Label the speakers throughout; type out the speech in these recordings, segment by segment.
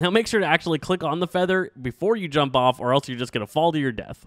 Speaker 1: Now make sure to actually click on the feather before you jump off or else you're just going to fall to your death.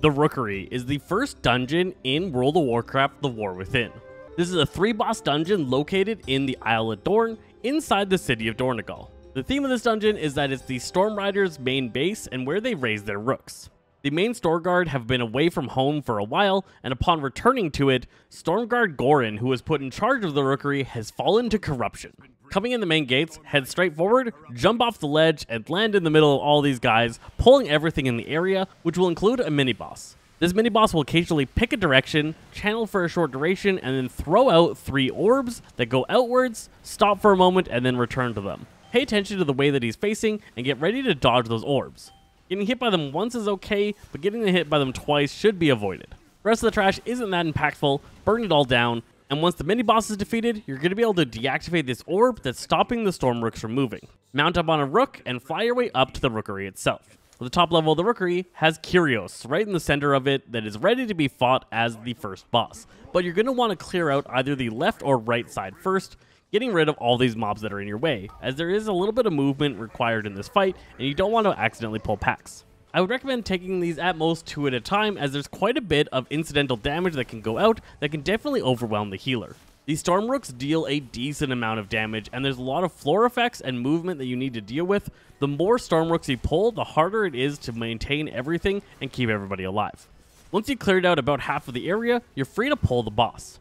Speaker 1: The Rookery is the first dungeon in World of Warcraft The War Within. This is a three boss dungeon located in the Isle of Dorn inside the city of Dornogal. The theme of this dungeon is that it's the Storm Riders' main base and where they raise their rooks. The main Stormguard have been away from home for a while, and upon returning to it, Stormguard Gorren, who was put in charge of the rookery, has fallen to corruption. Coming in the main gates, head straight forward, jump off the ledge, and land in the middle of all these guys, pulling everything in the area, which will include a mini boss. This mini boss will occasionally pick a direction, channel for a short duration, and then throw out three orbs that go outwards, stop for a moment, and then return to them. Pay attention to the way that he's facing and get ready to dodge those orbs. Getting hit by them once is okay, but getting hit by them twice should be avoided. The rest of the trash isn't that impactful, burn it all down, and once the mini boss is defeated, you're going to be able to deactivate this orb that's stopping the storm rooks from moving. Mount up on a rook and fly your way up to the rookery itself. The top level of the rookery has Kyrioss right in the center of it that is ready to be fought as the first boss. But you're going to want to clear out either the left or right side first, getting rid of all these mobs that are in your way, as there is a little bit of movement required in this fight, and you don't want to accidentally pull packs. I would recommend taking these at most two at a time, as there's quite a bit of incidental damage that can go out that can definitely overwhelm the healer. These Storm Rooks deal a decent amount of damage, and there's a lot of floor effects and movement that you need to deal with. The more Storm Rooks you pull, the harder it is to maintain everything and keep everybody alive. Once you cleared out about half of the area, you're free to pull the boss.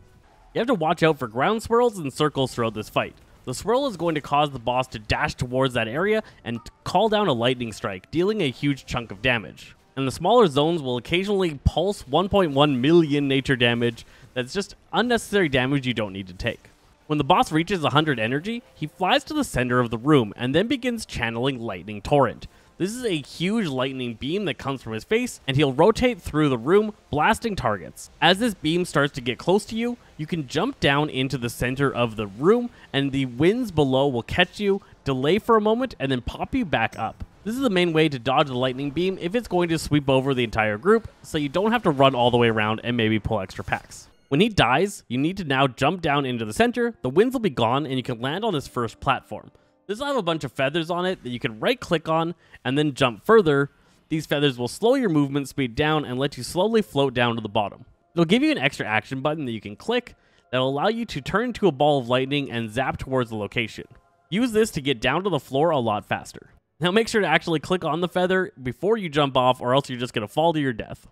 Speaker 1: You have to watch out for ground swirls and circles throughout this fight. The swirl is going to cause the boss to dash towards that area and call down a lightning strike, dealing a huge chunk of damage. And the smaller zones will occasionally pulse 1.1 million nature damage that's just unnecessary damage you don't need to take. When the boss reaches 100 energy, he flies to the center of the room and then begins channeling Lightning Torrent. This is a huge lightning beam that comes from his face, and he'll rotate through the room, blasting targets. As this beam starts to get close to you, you can jump down into the center of the room, and the winds below will catch you, delay for a moment, and then pop you back up. This is the main way to dodge the lightning beam if it's going to sweep over the entire group, so you don't have to run all the way around and maybe pull extra packs. When he dies, you need to now jump down into the center, the winds will be gone, and you can land on his first platform. This will have a bunch of feathers on it that you can right click on and then jump further. These feathers will slow your movement speed down and let you slowly float down to the bottom. It'll give you an extra action button that you can click that'll allow you to turn into a ball of lightning and zap towards the location. Use this to get down to the floor a lot faster. Now make sure to actually click on the feather before you jump off or else you're just going to fall to your death.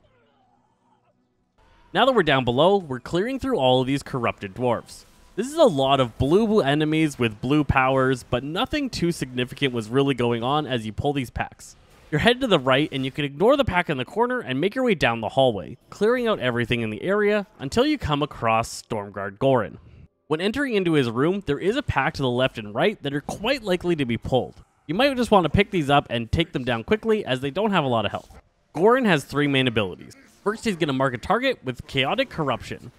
Speaker 1: Now that we're down below, we're clearing through all of these corrupted dwarves. This is a lot of blue enemies with blue powers, but nothing too significant was really going on as you pull these packs. You're headed to the right, and you can ignore the pack in the corner and make your way down the hallway, clearing out everything in the area until you come across Stormguard Gorren. When entering into his room, there is a pack to the left and right that are quite likely to be pulled. You might just want to pick these up and take them down quickly as they don't have a lot of health. Gorren has three main abilities. First, he's going to mark a target with Chaotic Corruption.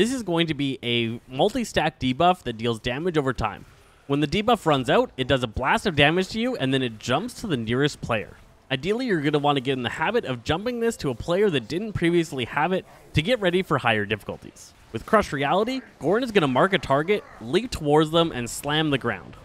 Speaker 1: This is going to be a multi-stack debuff that deals damage over time. When the debuff runs out, it does a blast of damage to you, and then it jumps to the nearest player. Ideally, you're going to want to get in the habit of jumping this to a player that didn't previously have it to get ready for higher difficulties. With Crush Reality, Gorren is going to mark a target, leap towards them, and slam the ground.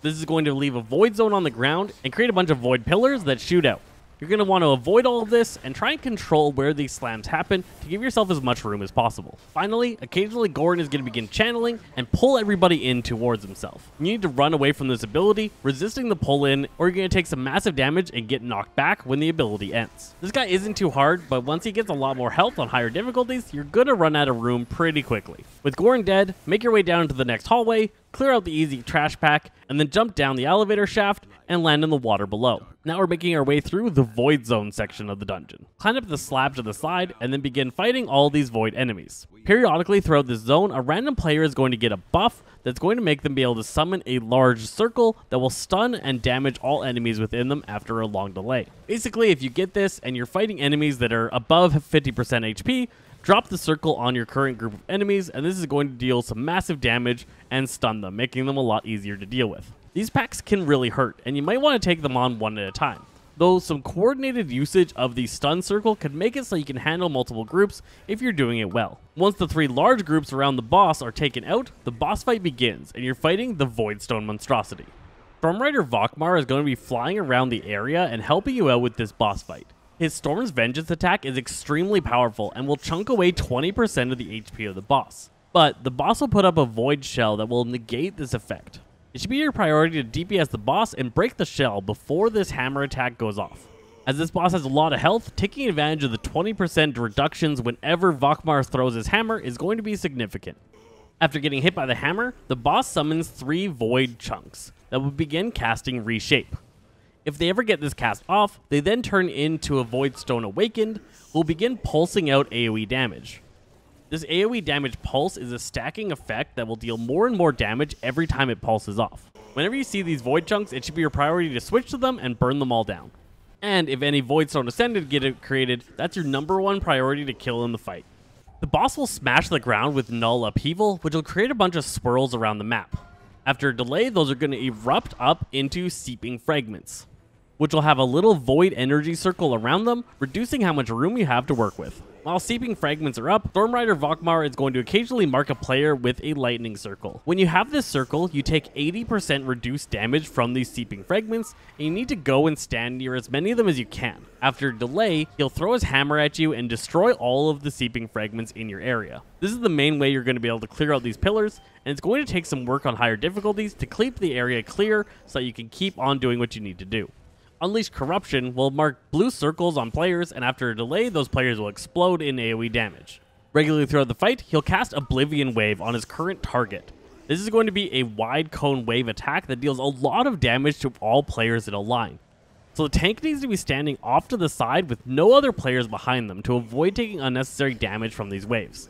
Speaker 1: This is going to leave a void zone on the ground and create a bunch of void pillars that shoot out. You're going to want to avoid all of this and try and control where these slams happen to give yourself as much room as possible. Finally, occasionally Gorren is going to begin channeling and pull everybody in towards himself. You need to run away from this ability, resisting the pull in, or you're going to take some massive damage and get knocked back when the ability ends. This guy isn't too hard, but once he gets a lot more health on higher difficulties, you're going to run out of room pretty quickly. With Gorren dead, make your way down into the next hallway, clear out the easy trash pack, and then jump down the elevator shaft and land in the water below. Now we're making our way through the Void Zone section of the dungeon. Climb up the slab to the side and then begin fighting all these Void enemies. Periodically throughout this zone, a random player is going to get a buff that's going to make them be able to summon a large circle that will stun and damage all enemies within them after a long delay. Basically, if you get this and you're fighting enemies that are above 50% HP, drop the circle on your current group of enemies, and this is going to deal some massive damage and stun them, making them a lot easier to deal with. These packs can really hurt, and you might want to take them on one at a time. Though some coordinated usage of the stun circle could make it so you can handle multiple groups if you're doing it well. Once the three large groups around the boss are taken out, the boss fight begins, and you're fighting the Voidstone monstrosity. Stormrider Vokmar is going to be flying around the area and helping you out with this boss fight. His Storm's Vengeance attack is extremely powerful and will chunk away 20% of the HP of the boss. But the boss will put up a Void Shell that will negate this effect. It should be your priority to DPS the boss and break the shell before this hammer attack goes off. As this boss has a lot of health, taking advantage of the 20% reductions whenever Vokmar throws his hammer is going to be significant. After getting hit by the hammer, the boss summons three void chunks that will begin casting Reshape. If they ever get this cast off, they then turn into a Void Stone Awakened, who will begin pulsing out AoE damage. This AoE damage pulse is a stacking effect that will deal more and more damage every time it pulses off. Whenever you see these Void Chunks, it should be your priority to switch to them and burn them all down. And if any Void Stone Ascended get created, that's your number one priority to kill in the fight. The boss will smash the ground with Null Upheaval, which will create a bunch of swirls around the map. After a delay, those are going to erupt up into Seeping Fragments, which will have a little void energy circle around them, reducing how much room you have to work with. While seeping fragments are up, Stormrider Vokmar is going to occasionally mark a player with a lightning circle. When you have this circle, you take 80% reduced damage from these seeping fragments, and you need to go and stand near as many of them as you can. After a delay, he'll throw his hammer at you and destroy all of the seeping fragments in your area. This is the main way you're going to be able to clear out these pillars, and it's going to take some work on higher difficulties to keep the area clear so that you can keep on doing what you need to do. Unleash Corruption will mark blue circles on players, and after a delay, those players will explode in AoE damage. Regularly throughout the fight, he'll cast Oblivion Wave on his current target. This is going to be a wide cone wave attack that deals a lot of damage to all players in a line. So the tank needs to be standing off to the side with no other players behind them to avoid taking unnecessary damage from these waves.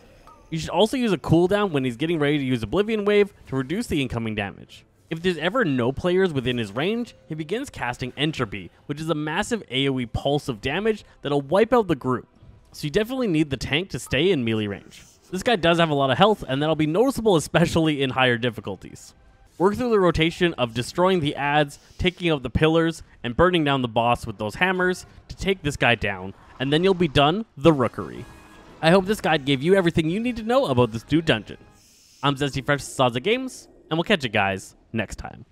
Speaker 1: You should also use a cooldown when he's getting ready to use Oblivion Wave to reduce the incoming damage. If there's ever no players within his range, he begins casting Entropy, which is a massive AoE pulse of damage that'll wipe out the group. So you definitely need the tank to stay in melee range. This guy does have a lot of health, and that'll be noticeable especially in higher difficulties. Work through the rotation of destroying the ads, taking out the pillars, and burning down the boss with those hammers to take this guy down, and then you'll be done the Rookery. I hope this guide gave you everything you need to know about this new dungeon. I'm Zesty Phresh Szasse Games, and we'll catch you guys next time.